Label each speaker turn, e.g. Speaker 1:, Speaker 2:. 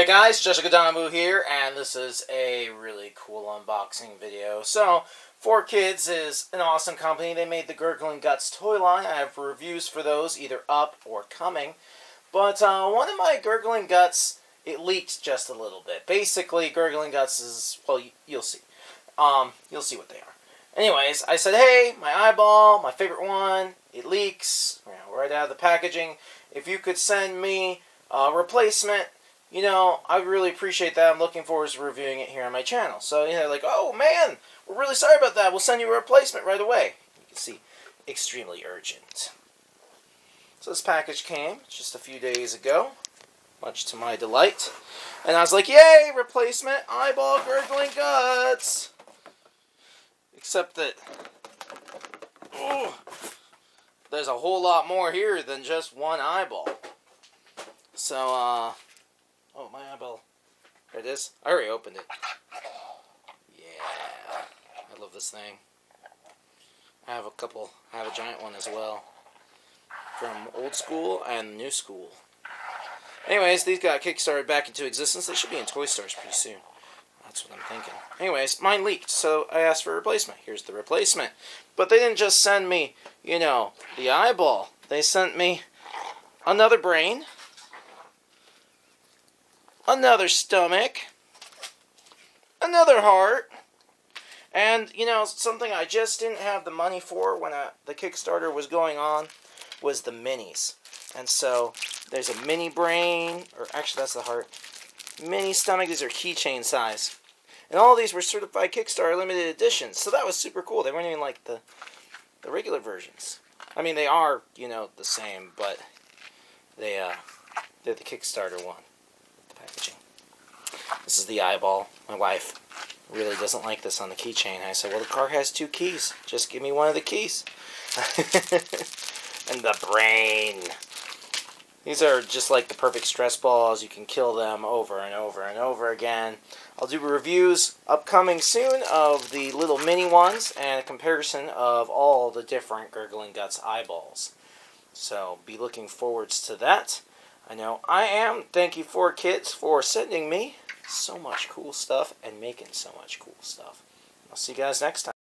Speaker 1: Hey guys, Jessica Donabu here, and this is a really cool unboxing video. So, 4Kids is an awesome company. They made the Gurgling Guts toy line. I have reviews for those, either up or coming. But uh, one of my Gurgling Guts, it leaked just a little bit. Basically, Gurgling Guts is, well, you'll see. Um, you'll see what they are. Anyways, I said, hey, my eyeball, my favorite one, it leaks, right out of the packaging. If you could send me a replacement, you know, I really appreciate that. I'm looking forward to reviewing it here on my channel. So, you know, like, oh, man, we're really sorry about that. We'll send you a replacement right away. You can see, extremely urgent. So this package came just a few days ago, much to my delight. And I was like, yay, replacement eyeball gurgling guts. Except that, oh, there's a whole lot more here than just one eyeball. So, uh, oh, my eyeball. There it is. I already opened it. Yeah, I love this thing. I have a couple, I have a giant one as well. From old school and new school. Anyways, these got kickstarted back into existence. They should be in toy stores pretty soon. That's what I'm thinking. Anyways, mine leaked, so I asked for a replacement. Here's the replacement. But they didn't just send me, you know, the eyeball. They sent me another brain, another stomach, another heart, and, you know, something I just didn't have the money for when I, the Kickstarter was going on was the minis. And so, there's a mini brain, or actually that's the heart, mini stomach, these are keychain size. And all these were certified Kickstarter limited editions. So that was super cool. They weren't even like the the regular versions. I mean, they are, you know, the same, but they uh they're the Kickstarter one. This is the eyeball. My wife really doesn't like this on the keychain. I said, "Well, the car has two keys. Just give me one of the keys." and the brain. These are just like the perfect stress balls. You can kill them over and over and over again. I'll do reviews upcoming soon of the little mini ones and a comparison of all the different Gurgling Guts eyeballs. So be looking forwards to that. I know I am. Thank you 4Kids for sending me so much cool stuff and making so much cool stuff. I'll see you guys next time.